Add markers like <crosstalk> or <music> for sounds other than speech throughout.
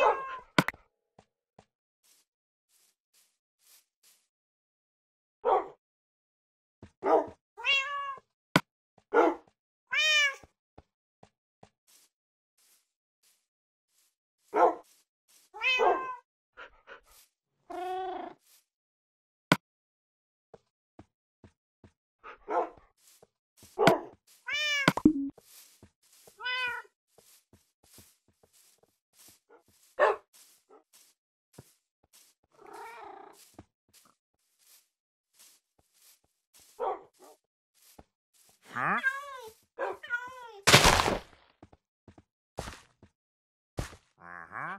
Oh, Huh? Uh-huh.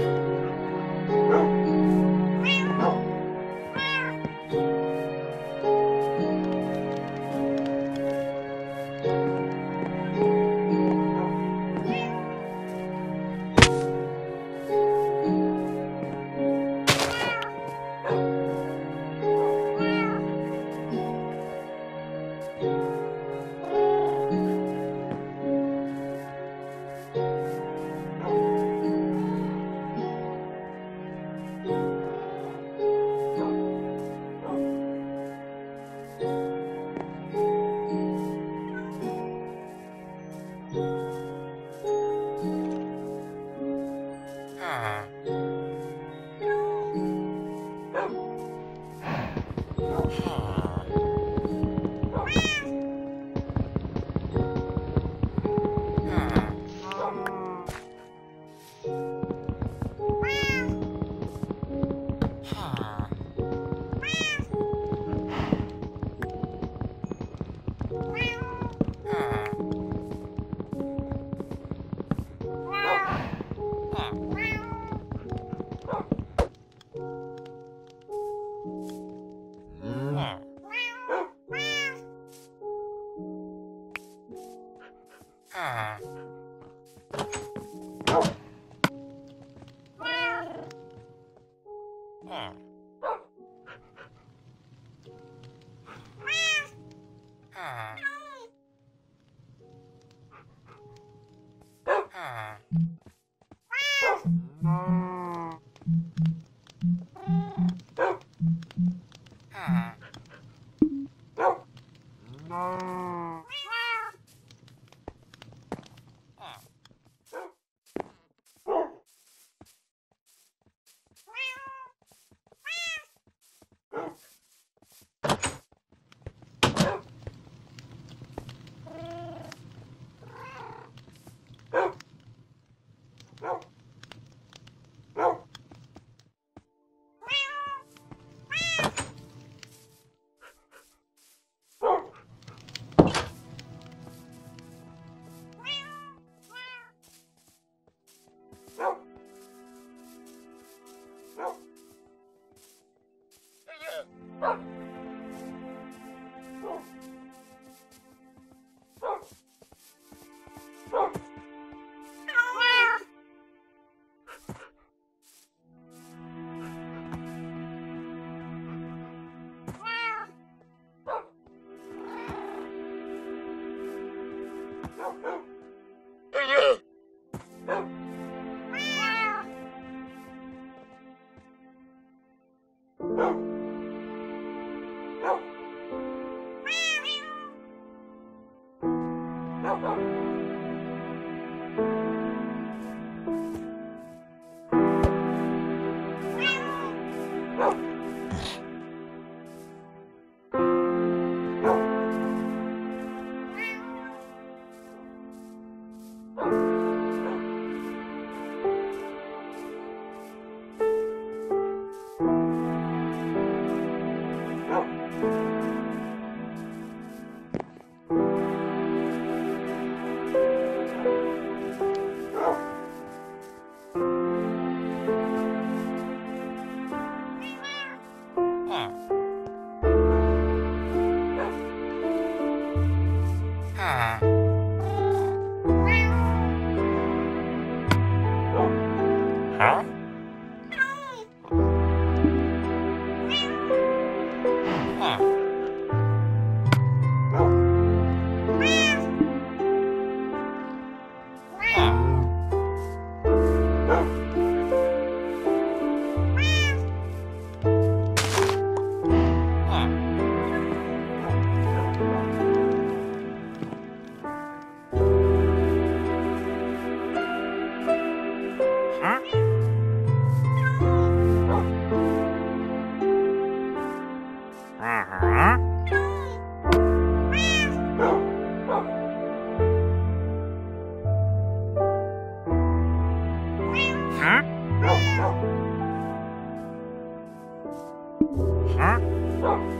Bye. Ah! <laughs> huh? 어.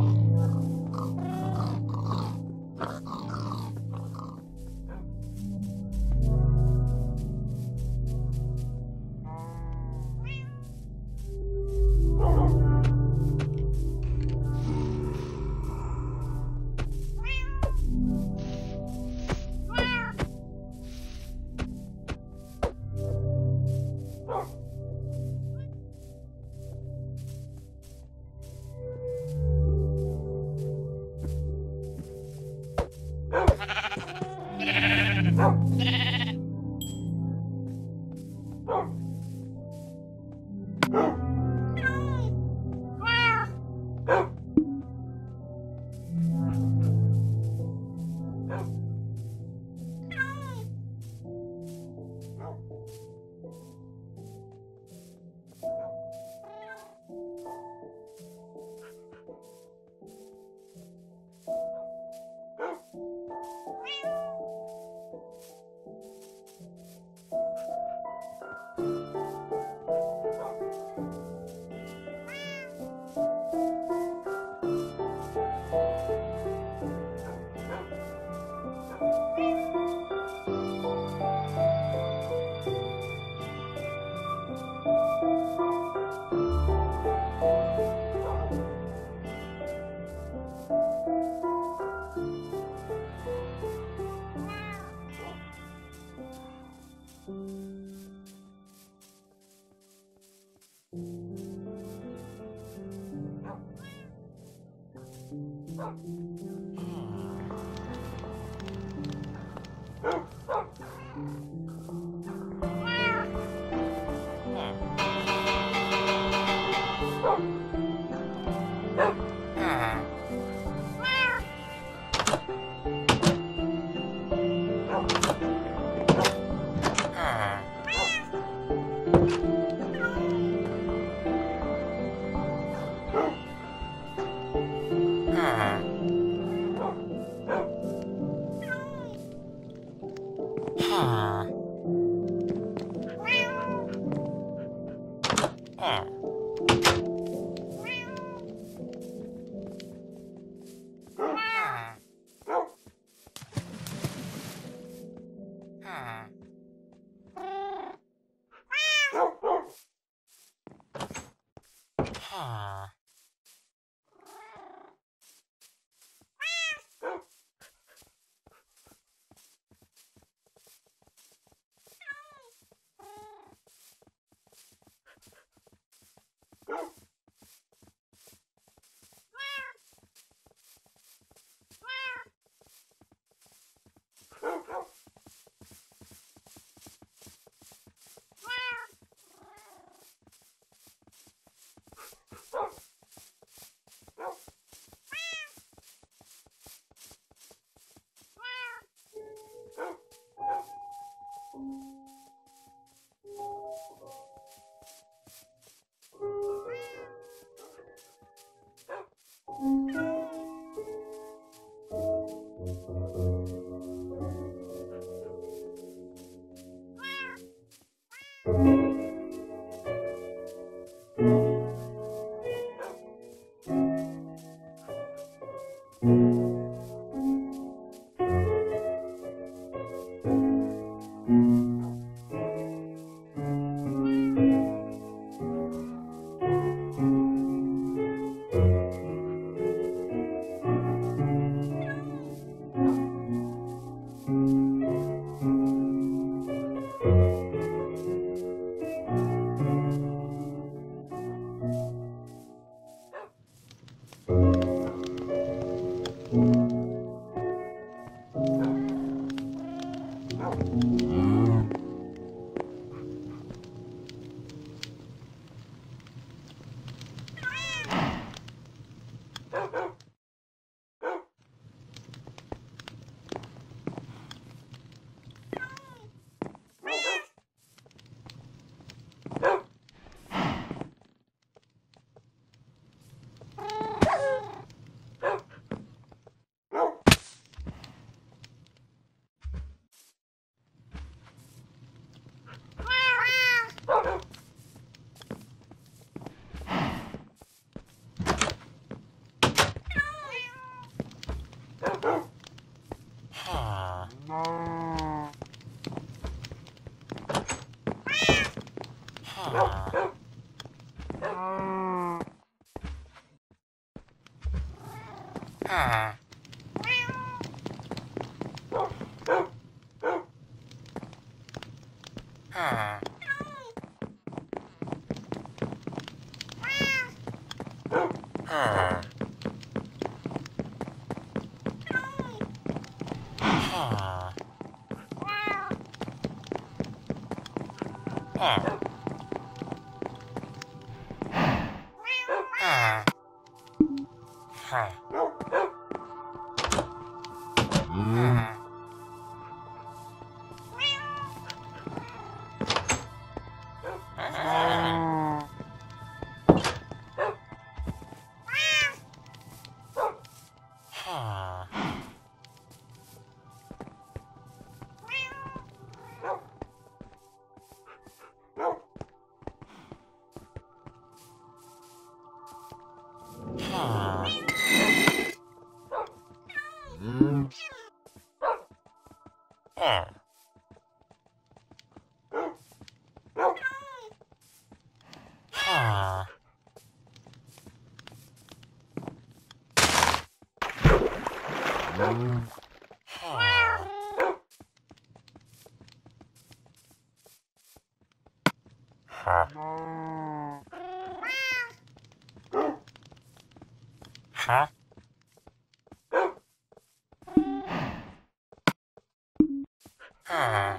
Oh. time Uh-huh. Huh?